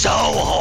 so hard.